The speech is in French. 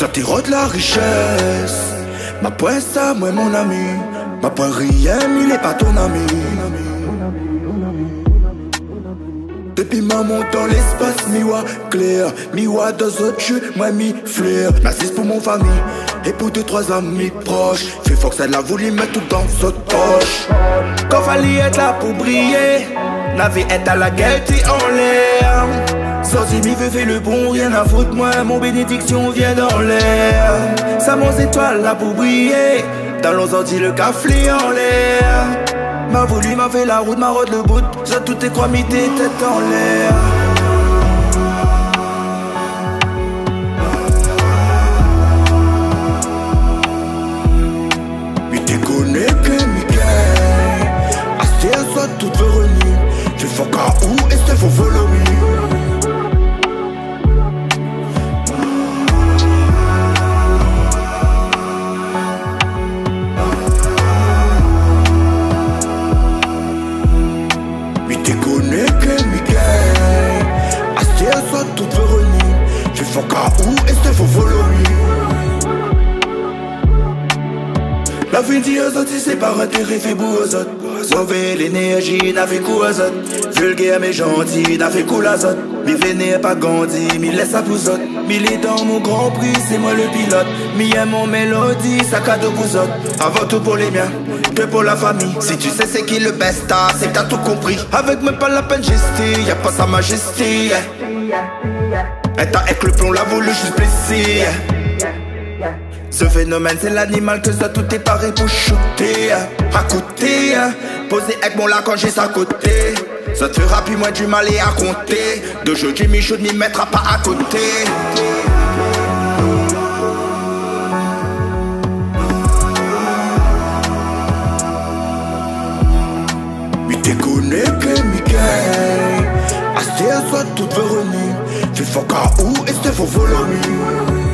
Ça t'érode la richesse. Ma pointe ça, moi mon ami. Ma pointe rien, il est pas ton ami. Depuis ma dans l'espace, mi-wa clair, mi-wa dans autres jeux, moi mi flair. M'assiste pour mon famille et pour deux trois amis proches. Fais que ça l'a voulu mettre tout dans sa poche. Quand fallait être là pour briller, la vie est à la gueule, t'es en l'air. Sorti mi fait le bon, rien à foutre, moi mon bénédiction vient dans l'air. Ça mon étoile là pour briller, dans sorti le café en l'air. M'a voulu, m'a fait la route, m'a rôde le bout. J'ai tout tes croix, tes têtes en l'air. Tout revenu. Tu fais qu'à où est-ce que faut follow Asté à soit tout revenu. Tu fais où est-ce que faut follow? La fin dit aux autres, c'est pas intérêt fait pour aux autres. Sauver l'énergie, n'a fait coup aux autres. Vulgaire mais gentil, n'a fait cool aux autres. Mi pas grandi, mi laisse ça pour autres. Dans mon grand prix, c'est moi le pilote. Mi aime mon mélodie, ça cadeau pour autres. Avant tout pour les miens, que pour la famille. Si tu sais c'est qui le best, ah, c'est que t'as tout compris. Avec même pas la peine gester, y a pas sa majesté. Et t'as avec le plomb, l'a voulu juste blesser. Ce phénomène c'est l'animal que ça tout est paré pour shooter. À côté, posé avec mon lac quand j'ai à côté. Ça te fera plus moins du mal et à compter. De jeu Jimmy Shoot m'y mettra pas à côté Mickey Asté à soit tout revenu Tu fais qu'à où est-ce que faut follow me